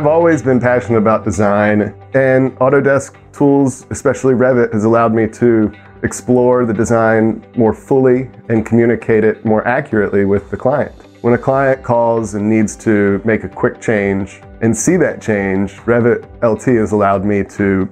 I've always been passionate about design, and Autodesk tools, especially Revit, has allowed me to explore the design more fully and communicate it more accurately with the client. When a client calls and needs to make a quick change and see that change, Revit LT has allowed me to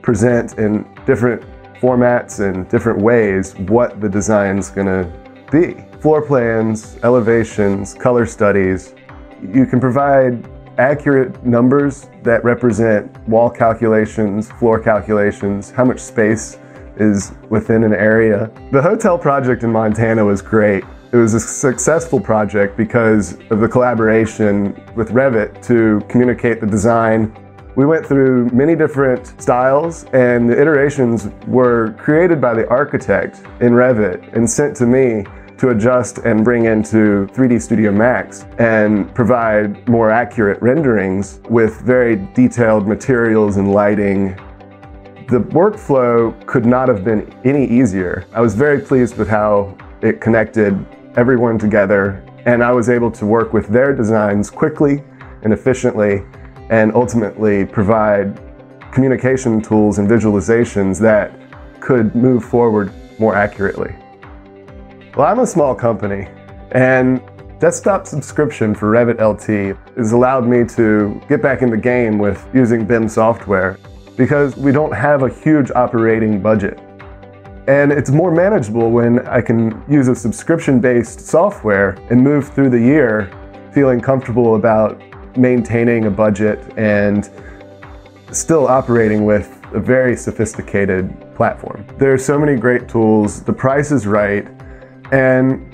present in different formats and different ways what the design's gonna be. Floor plans, elevations, color studies, you can provide accurate numbers that represent wall calculations, floor calculations, how much space is within an area. The hotel project in Montana was great. It was a successful project because of the collaboration with Revit to communicate the design. We went through many different styles and the iterations were created by the architect in Revit and sent to me to adjust and bring into 3D Studio Max and provide more accurate renderings with very detailed materials and lighting. The workflow could not have been any easier. I was very pleased with how it connected everyone together and I was able to work with their designs quickly and efficiently and ultimately provide communication tools and visualizations that could move forward more accurately. Well, I'm a small company, and desktop subscription for Revit LT has allowed me to get back in the game with using BIM software because we don't have a huge operating budget. And it's more manageable when I can use a subscription-based software and move through the year feeling comfortable about maintaining a budget and still operating with a very sophisticated platform. There are so many great tools, the price is right, and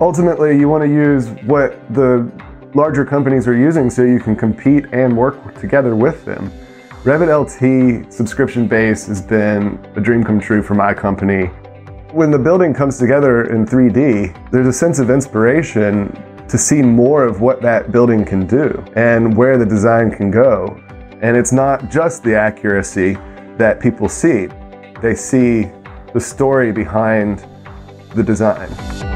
ultimately, you want to use what the larger companies are using so you can compete and work together with them. Revit LT subscription base has been a dream come true for my company. When the building comes together in 3D, there's a sense of inspiration to see more of what that building can do and where the design can go. And it's not just the accuracy that people see. They see the story behind the design.